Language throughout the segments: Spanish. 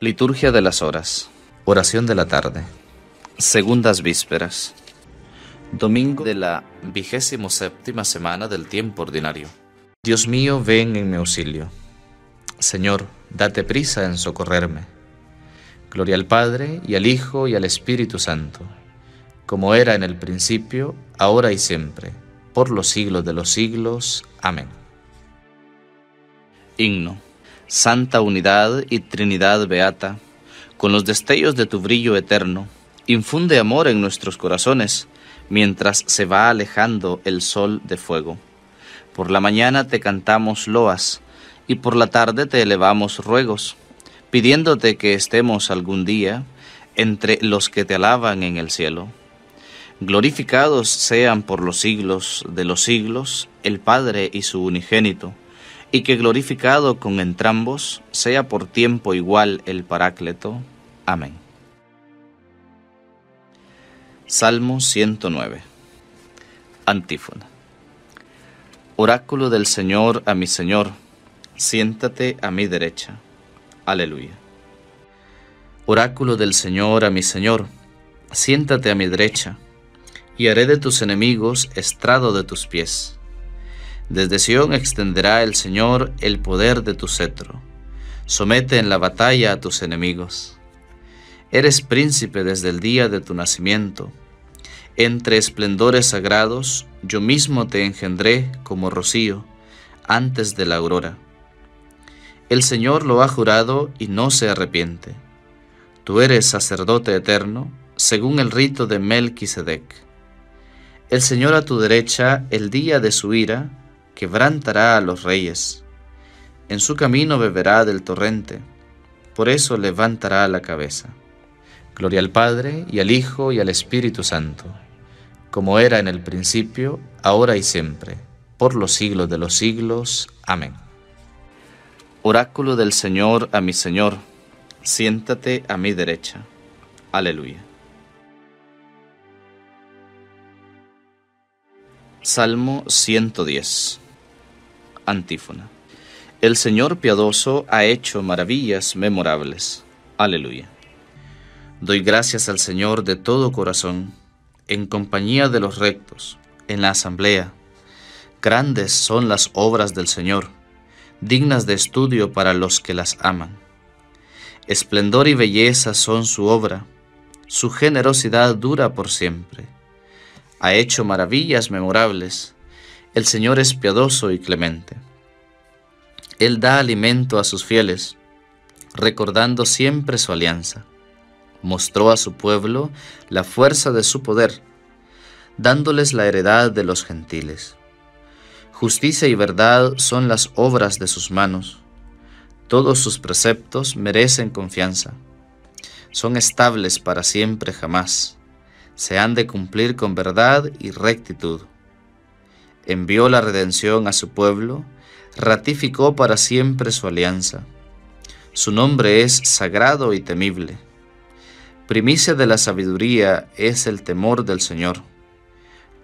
Liturgia de las Horas. Oración de la tarde. Segundas Vísperas. Domingo de la vigésimo séptima semana del tiempo ordinario. Dios mío, ven en mi auxilio. Señor, date prisa en socorrerme. Gloria al Padre, y al Hijo, y al Espíritu Santo, como era en el principio, ahora y siempre, por los siglos de los siglos. Amén. Himno. Santa Unidad y Trinidad Beata, con los destellos de tu brillo eterno, infunde amor en nuestros corazones, mientras se va alejando el sol de fuego. Por la mañana te cantamos loas, y por la tarde te elevamos ruegos, pidiéndote que estemos algún día entre los que te alaban en el cielo. Glorificados sean por los siglos de los siglos el Padre y su unigénito, y que glorificado con entrambos sea por tiempo igual el Parácleto. Amén. Salmo 109 Antífona Oráculo del Señor a mi Señor, siéntate a mi derecha. Aleluya. Oráculo del Señor a mi Señor, siéntate a mi derecha, y haré de tus enemigos estrado de tus pies. Desde Sión extenderá el Señor el poder de tu cetro. Somete en la batalla a tus enemigos. Eres príncipe desde el día de tu nacimiento. Entre esplendores sagrados, yo mismo te engendré como rocío antes de la aurora. El Señor lo ha jurado y no se arrepiente. Tú eres sacerdote eterno, según el rito de Melquisedec. El Señor a tu derecha, el día de su ira, quebrantará a los reyes. En su camino beberá del torrente, por eso levantará la cabeza. Gloria al Padre, y al Hijo, y al Espíritu Santo, como era en el principio, ahora y siempre, por los siglos de los siglos. Amén. Oráculo del Señor a mi Señor, siéntate a mi derecha. Aleluya. Salmo 110 Antífona. El Señor piadoso ha hecho maravillas memorables. Aleluya. Doy gracias al Señor de todo corazón, en compañía de los rectos, en la asamblea. Grandes son las obras del Señor, dignas de estudio para los que las aman. Esplendor y belleza son su obra, su generosidad dura por siempre. Ha hecho maravillas memorables, el Señor es piadoso y clemente. Él da alimento a sus fieles, recordando siempre su alianza. Mostró a su pueblo la fuerza de su poder, dándoles la heredad de los gentiles. Justicia y verdad son las obras de sus manos. Todos sus preceptos merecen confianza. Son estables para siempre jamás. Se han de cumplir con verdad y rectitud envió la redención a su pueblo, ratificó para siempre su alianza. Su nombre es sagrado y temible. Primicia de la sabiduría es el temor del Señor.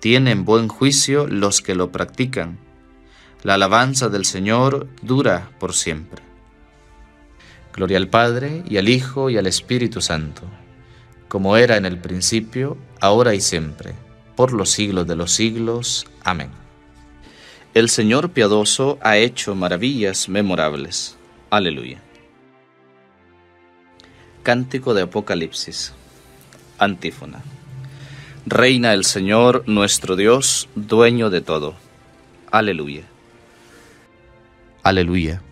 Tienen buen juicio los que lo practican. La alabanza del Señor dura por siempre. Gloria al Padre, y al Hijo, y al Espíritu Santo, como era en el principio, ahora y siempre, por los siglos de los siglos. Amén. El Señor piadoso ha hecho maravillas memorables. Aleluya. Cántico de Apocalipsis. Antífona. Reina el Señor nuestro Dios, dueño de todo. Aleluya. Aleluya.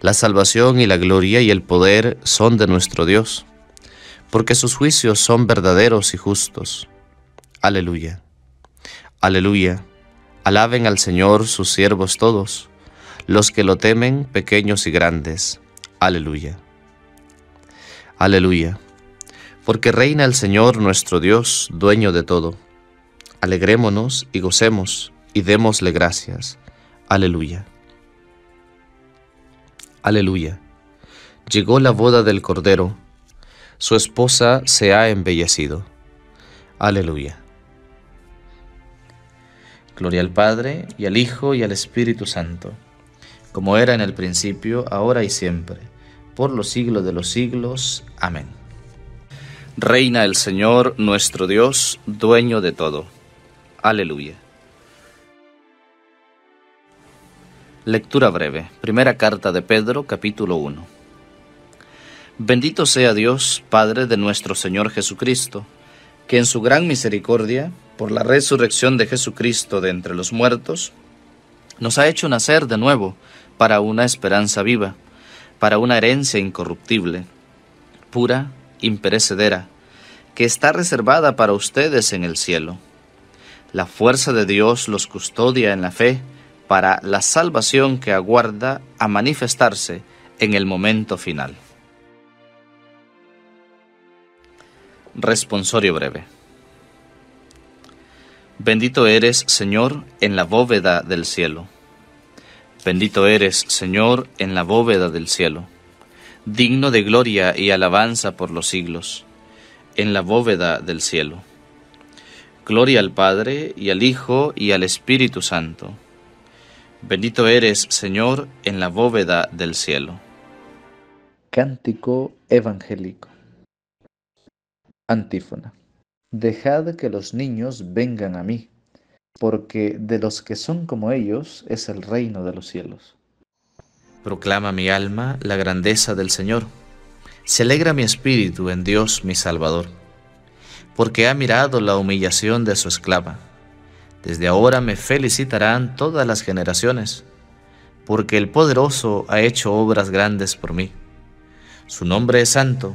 La salvación y la gloria y el poder son de nuestro Dios, porque sus juicios son verdaderos y justos. Aleluya. Aleluya. Alaben al Señor sus siervos todos, los que lo temen, pequeños y grandes. Aleluya. Aleluya. Porque reina el Señor nuestro Dios, dueño de todo. Alegrémonos y gocemos y démosle gracias. Aleluya. Aleluya. Llegó la boda del Cordero, su esposa se ha embellecido. Aleluya. Gloria al Padre, y al Hijo, y al Espíritu Santo, como era en el principio, ahora y siempre, por los siglos de los siglos. Amén. Reina el Señor nuestro Dios, dueño de todo. Aleluya. Lectura breve. Primera carta de Pedro, capítulo 1. Bendito sea Dios, Padre de nuestro Señor Jesucristo, que en su gran misericordia por la resurrección de Jesucristo de entre los muertos, nos ha hecho nacer de nuevo para una esperanza viva, para una herencia incorruptible, pura, imperecedera, que está reservada para ustedes en el cielo. La fuerza de Dios los custodia en la fe para la salvación que aguarda a manifestarse en el momento final. Responsorio breve. Bendito eres, Señor, en la bóveda del cielo. Bendito eres, Señor, en la bóveda del cielo, digno de gloria y alabanza por los siglos, en la bóveda del cielo. Gloria al Padre, y al Hijo, y al Espíritu Santo. Bendito eres, Señor, en la bóveda del cielo. Cántico evangélico. Antífona. Dejad que los niños vengan a mí, porque de los que son como ellos es el reino de los cielos. Proclama mi alma la grandeza del Señor. Se alegra mi espíritu en Dios mi Salvador, porque ha mirado la humillación de su esclava. Desde ahora me felicitarán todas las generaciones, porque el poderoso ha hecho obras grandes por mí. Su nombre es santo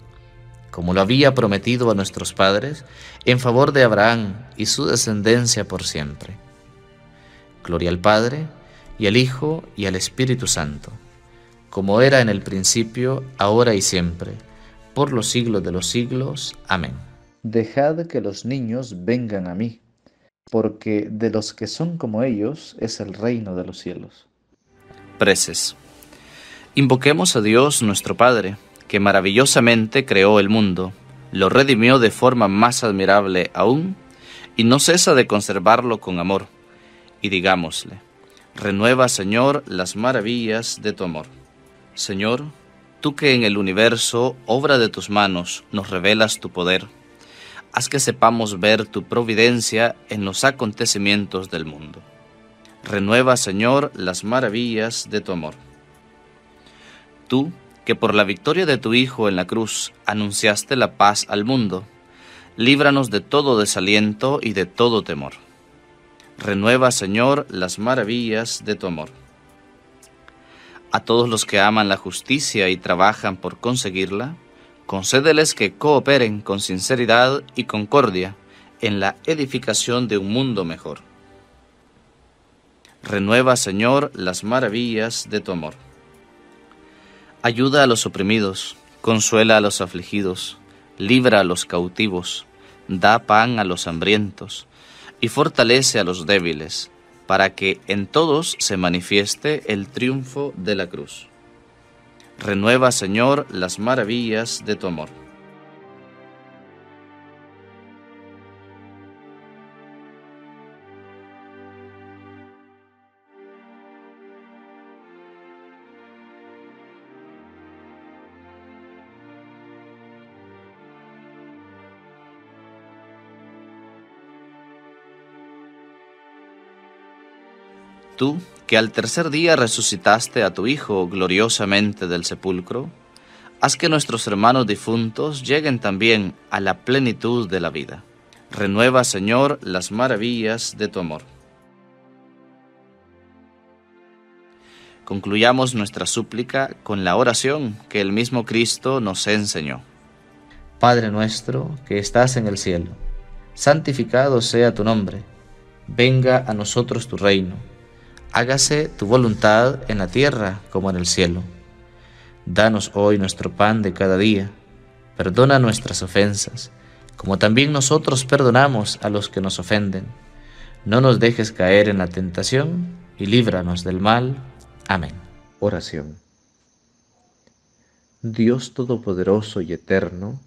como lo había prometido a nuestros padres, en favor de Abraham y su descendencia por siempre. Gloria al Padre, y al Hijo, y al Espíritu Santo, como era en el principio, ahora y siempre, por los siglos de los siglos. Amén. Dejad que los niños vengan a mí, porque de los que son como ellos es el reino de los cielos. Preces. Invoquemos a Dios nuestro Padre que maravillosamente creó el mundo, lo redimió de forma más admirable aún, y no cesa de conservarlo con amor. Y digámosle, renueva, Señor, las maravillas de tu amor. Señor, tú que en el universo, obra de tus manos, nos revelas tu poder, haz que sepamos ver tu providencia en los acontecimientos del mundo. Renueva, Señor, las maravillas de tu amor. Tú, que por la victoria de tu Hijo en la cruz anunciaste la paz al mundo, líbranos de todo desaliento y de todo temor. Renueva, Señor, las maravillas de tu amor. A todos los que aman la justicia y trabajan por conseguirla, concédeles que cooperen con sinceridad y concordia en la edificación de un mundo mejor. Renueva, Señor, las maravillas de tu amor. Ayuda a los oprimidos, consuela a los afligidos, libra a los cautivos, da pan a los hambrientos y fortalece a los débiles, para que en todos se manifieste el triunfo de la cruz. Renueva, Señor, las maravillas de tu amor. Tú, que al tercer día resucitaste a tu Hijo gloriosamente del sepulcro, haz que nuestros hermanos difuntos lleguen también a la plenitud de la vida. Renueva, Señor, las maravillas de tu amor. Concluyamos nuestra súplica con la oración que el mismo Cristo nos enseñó. Padre nuestro que estás en el cielo, santificado sea tu nombre, venga a nosotros tu reino hágase tu voluntad en la tierra como en el cielo. Danos hoy nuestro pan de cada día. Perdona nuestras ofensas, como también nosotros perdonamos a los que nos ofenden. No nos dejes caer en la tentación y líbranos del mal. Amén. Oración. Dios Todopoderoso y Eterno,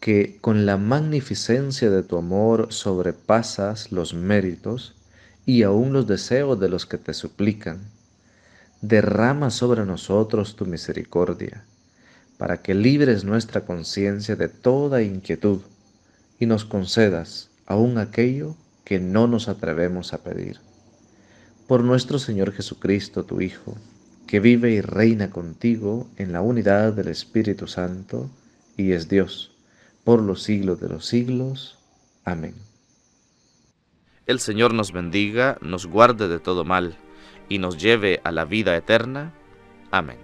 que con la magnificencia de tu amor sobrepasas los méritos y aún los deseos de los que te suplican, derrama sobre nosotros tu misericordia, para que libres nuestra conciencia de toda inquietud y nos concedas aún aquello que no nos atrevemos a pedir. Por nuestro Señor Jesucristo, tu Hijo, que vive y reina contigo en la unidad del Espíritu Santo, y es Dios, por los siglos de los siglos. Amén. El Señor nos bendiga, nos guarde de todo mal y nos lleve a la vida eterna. Amén.